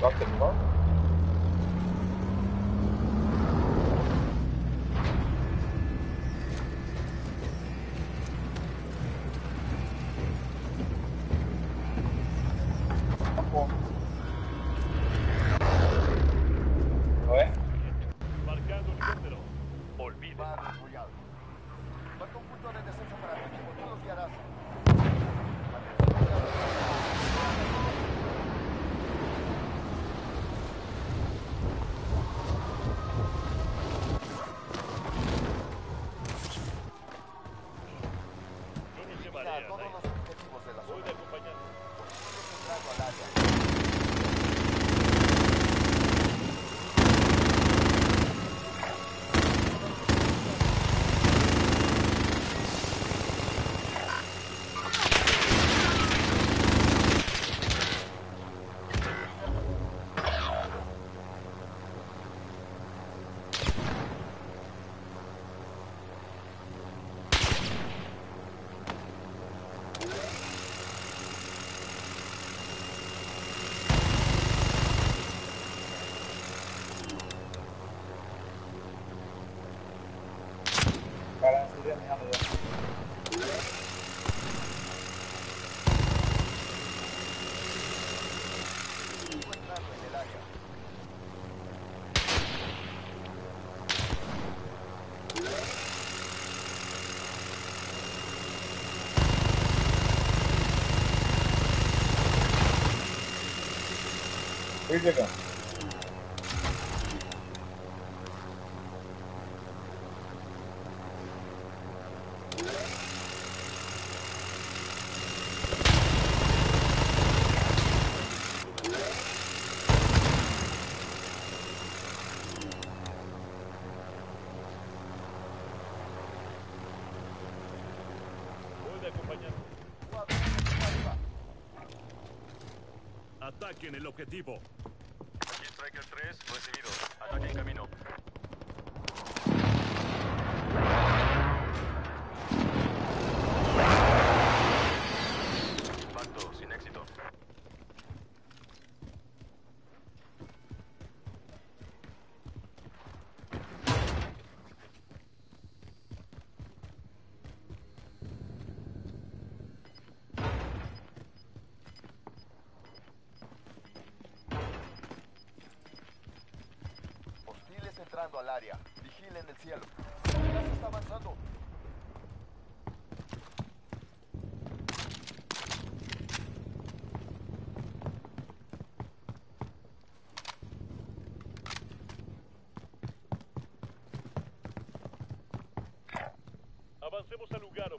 Bakın var mı? 不是这个 Ataquen el objetivo. Aquí Striker 3, recibido. Ataque en camino. Al área. Vigilen el cielo. Avanzando. Avancemos al lugar.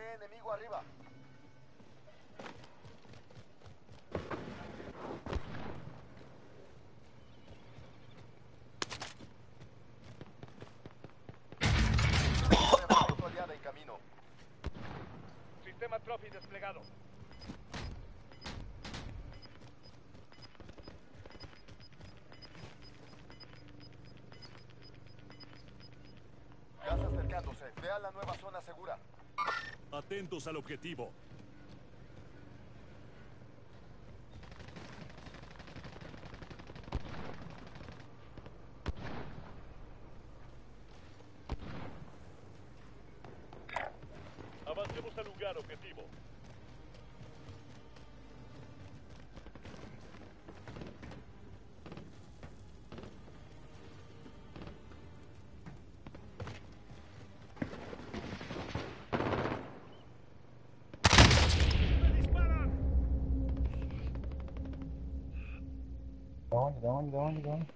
Enemigo arriba. Aliada en camino. Sistema Trophy desplegado. Gas acercándose. Vea la nueva zona segura. Atentos al objetivo. ¿De dónde? ¿De dónde? ¿De dónde?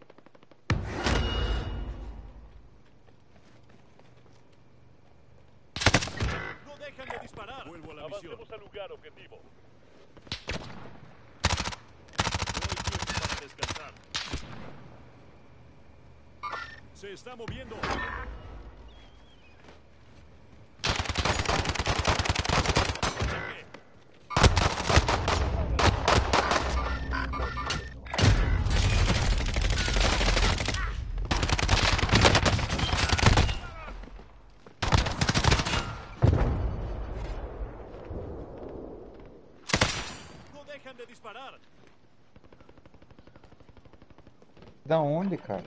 ¡No dejan de disparar! Vuelvo a la misión. Avancemos al lugar objetivo. No hay tiempo para descansar. Se está moviendo. No dejan de disparar. Da onde, cara?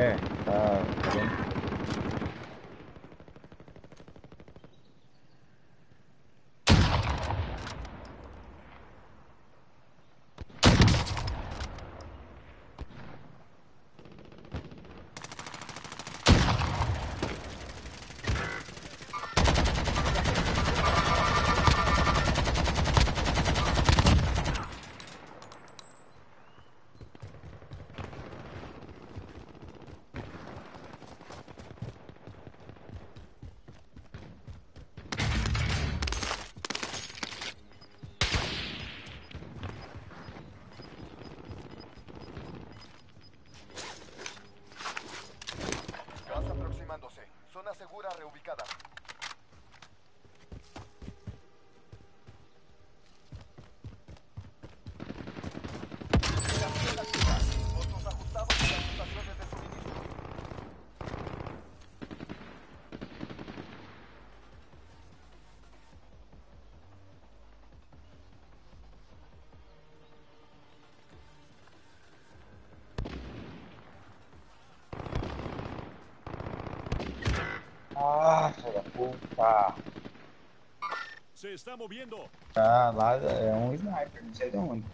Yeah. Segura reubicada. Puta. Se está moviendo. Ah, lá é um sniper, não sei de onde.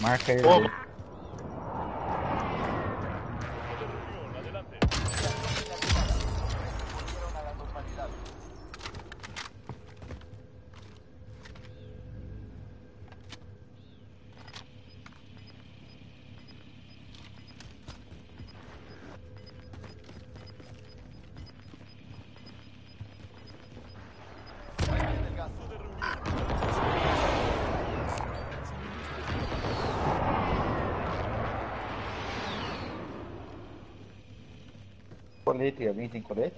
Marca ele. Colete, alguém tem colete?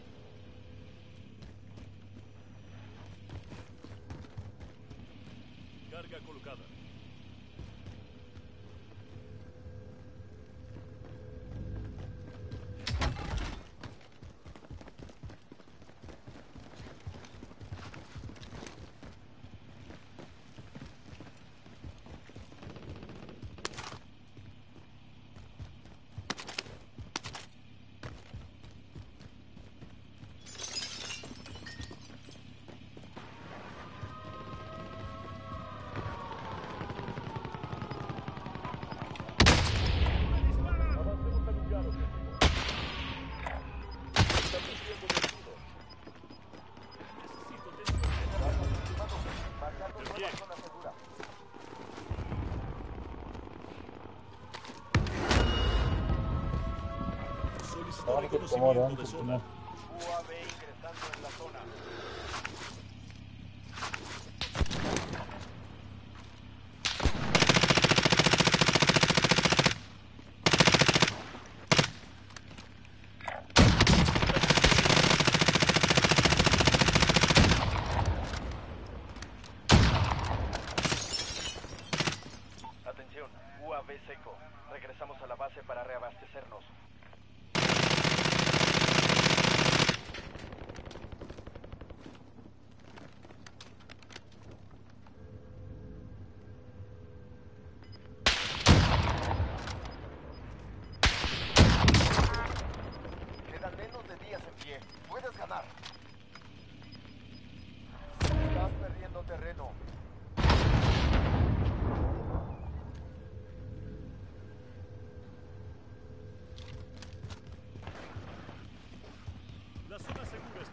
so what happened to snow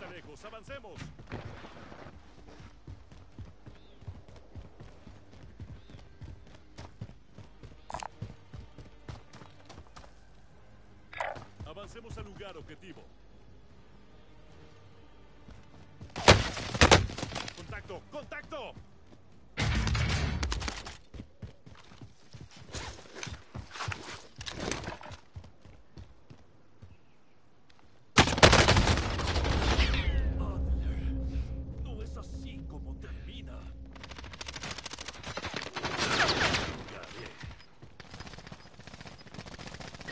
lejos. Avancemos. Avancemos al lugar objetivo. ¡Contacto! ¡Contacto! Adler, no es así como termina. Gané.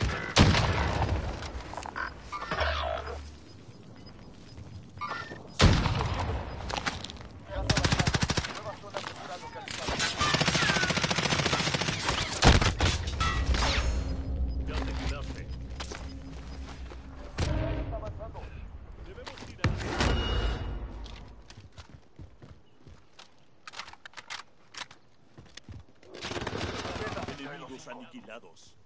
Gas avanzando. Nueva zona segura localizada. Ya te quedaste. Está avanzando. Debemos tirar. Enemigos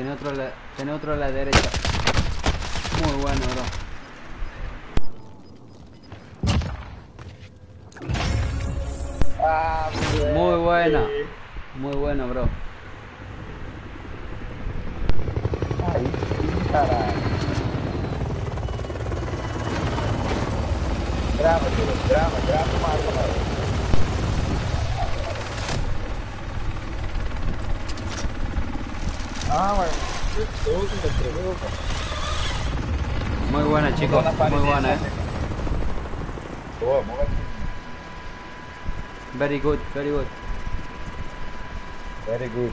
Tiene otro, a la, otro a derecha. Muy bueno, bro. Muy buena. Muy bueno, bro. Ay, caray. Drama, tío, drama, drama, Muy buena, chicos. Muy buena, eh. Very good, very good. Very good.